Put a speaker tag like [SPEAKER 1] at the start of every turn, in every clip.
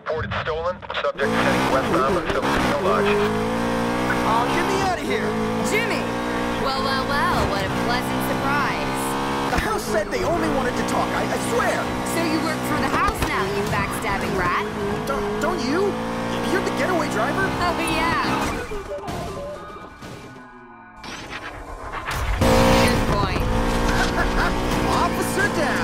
[SPEAKER 1] possible unreported stolen. Subject is heading westbound until Casino Lodge.
[SPEAKER 2] Oh, get me out of here!
[SPEAKER 3] Jimmy! Well, well, well, what a pleasant surprise.
[SPEAKER 2] The house said they only wanted to talk, I, I swear!
[SPEAKER 3] So you work for the house now, you backstabbing rat?
[SPEAKER 2] Don't, don't you? You're the getaway driver?
[SPEAKER 3] Oh, yeah. Good point.
[SPEAKER 2] Officer down!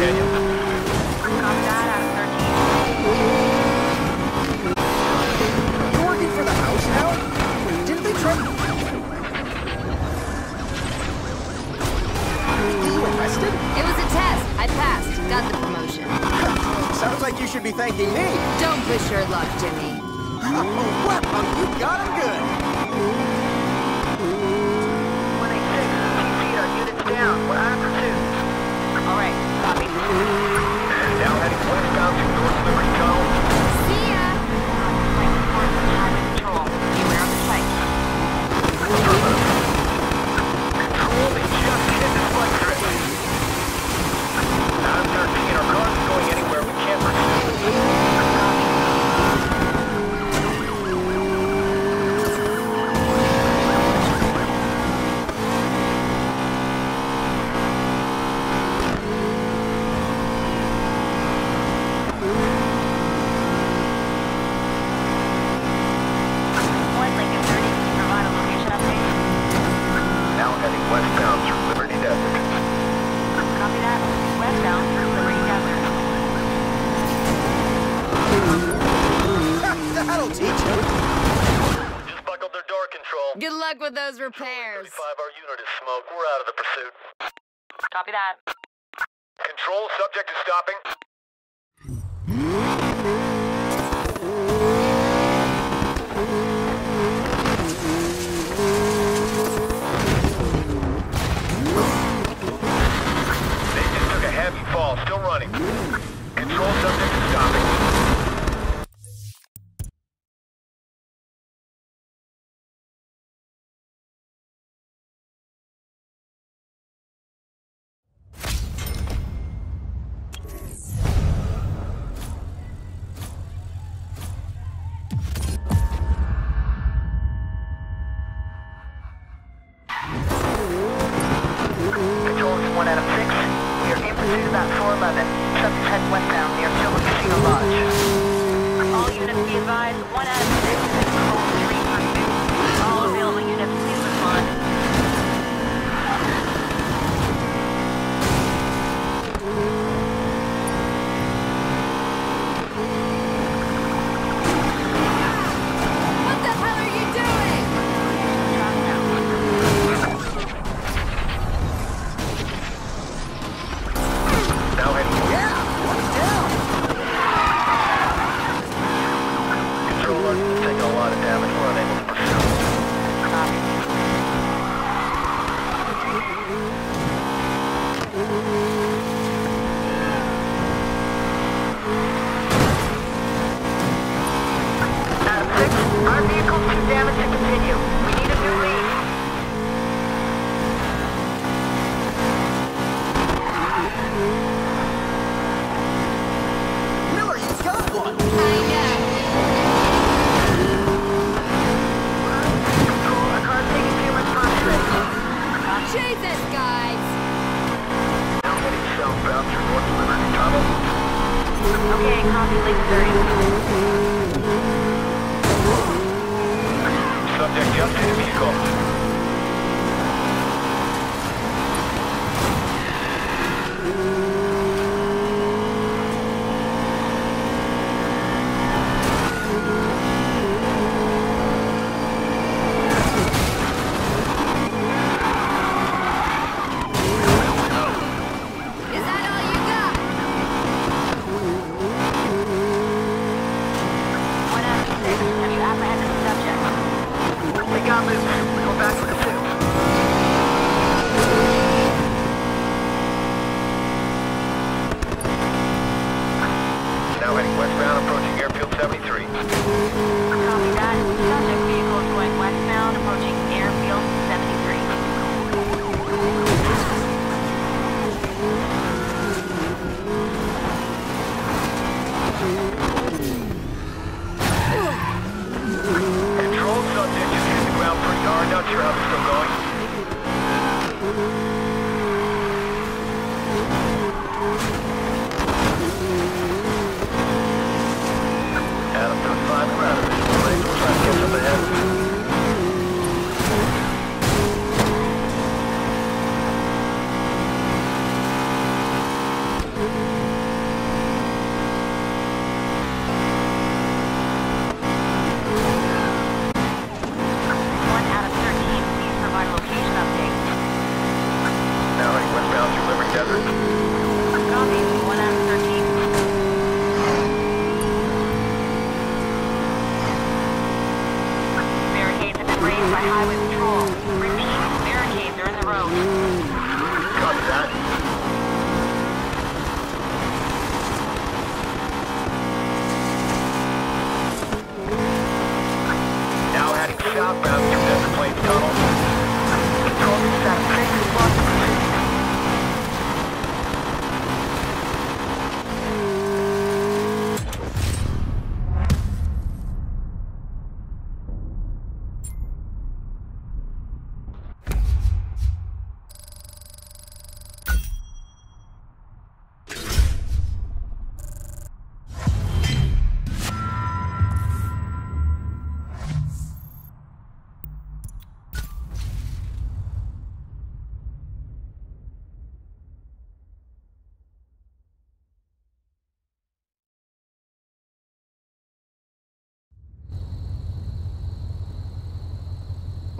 [SPEAKER 2] You're working for the house now? Didn't they try to... You arrested?
[SPEAKER 3] It was a test. I passed. Got the promotion.
[SPEAKER 2] Sounds like you should be thanking me.
[SPEAKER 3] Don't push your luck, Jimmy.
[SPEAKER 2] Oh, wow, you got him good.
[SPEAKER 4] 186, TC, our units down. We're out of pursuit.
[SPEAKER 1] Now heading westbound through North Liberty Tunnel.
[SPEAKER 3] See ya!
[SPEAKER 4] Highway control. Beware of the site.
[SPEAKER 1] Control, they just hit this flight drift. Out of 13, our car is going anywhere we can't pursue.
[SPEAKER 4] One Lincoln 30, can you provide a location update?
[SPEAKER 1] Now heading westbound through Liberty Desert.
[SPEAKER 4] Copy that. Westbound through Liberty Desert.
[SPEAKER 2] That'll teach you.
[SPEAKER 1] Just buckled their door control.
[SPEAKER 3] Good luck with those repairs.
[SPEAKER 1] 35, our unit is smoked. We're out of the pursuit.
[SPEAKER 4] Copy that.
[SPEAKER 1] Control, subject is stopping. They just took a heavy fall, still running. Subject just hit
[SPEAKER 4] down.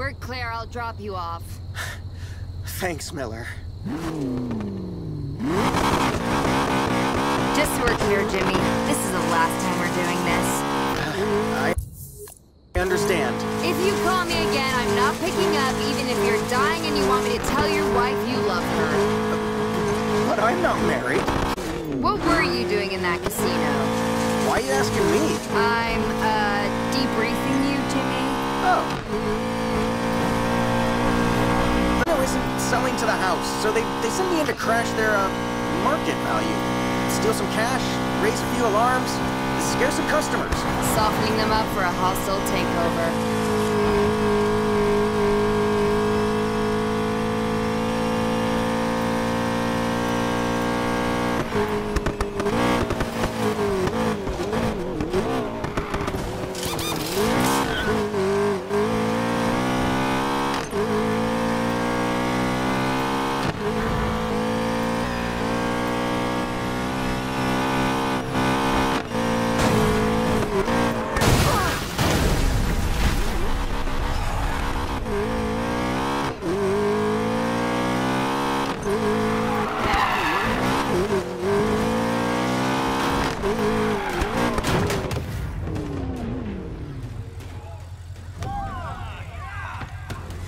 [SPEAKER 3] We're clear. I'll drop you off.
[SPEAKER 2] Thanks, Miller.
[SPEAKER 3] Just so we're clear, Jimmy, this is the last time we're doing this.
[SPEAKER 2] I understand.
[SPEAKER 3] If you call me again, I'm not picking up, even if you're dying and you want me to tell your wife you love her.
[SPEAKER 2] But I'm not married.
[SPEAKER 3] What were you doing in that casino?
[SPEAKER 2] Why are you asking me?
[SPEAKER 3] I'm, uh, debriefing you, Jimmy.
[SPEAKER 2] Oh. No, isn't selling to the house, so they, they send me in to crash their, uh, market value. Steal some cash, raise a few alarms, scare some customers.
[SPEAKER 3] Softening them up for a hostile takeover.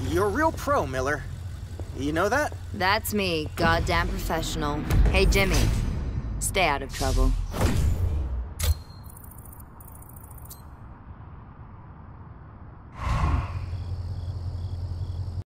[SPEAKER 2] You're a real pro, Miller. You know that?
[SPEAKER 3] That's me, goddamn professional. Hey, Jimmy, stay out of trouble.